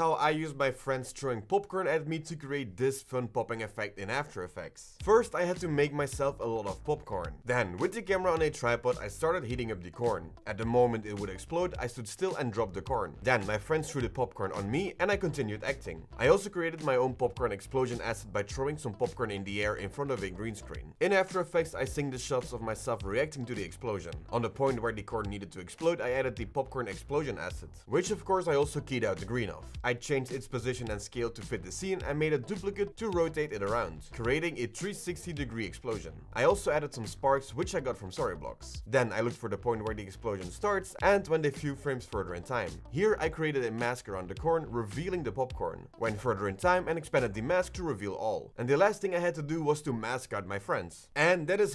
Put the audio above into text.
how I used my friends throwing popcorn at me to create this fun popping effect in After Effects. First, I had to make myself a lot of popcorn. Then, with the camera on a tripod, I started heating up the corn. At the moment it would explode, I stood still and dropped the corn. Then, my friends threw the popcorn on me and I continued acting. I also created my own popcorn explosion asset by throwing some popcorn in the air in front of a green screen. In After Effects, I synced the shots of myself reacting to the explosion. On the point where the corn needed to explode, I added the popcorn explosion asset, which of course I also keyed out the green of. I changed its position and scale to fit the scene and made a duplicate to rotate it around, creating a 360 degree explosion. I also added some sparks which I got from Storyblocks. Then I looked for the point where the explosion starts and went a few frames further in time. Here I created a mask around the corn, revealing the popcorn. Went further in time and expanded the mask to reveal all. And the last thing I had to do was to mask out my friends. And that is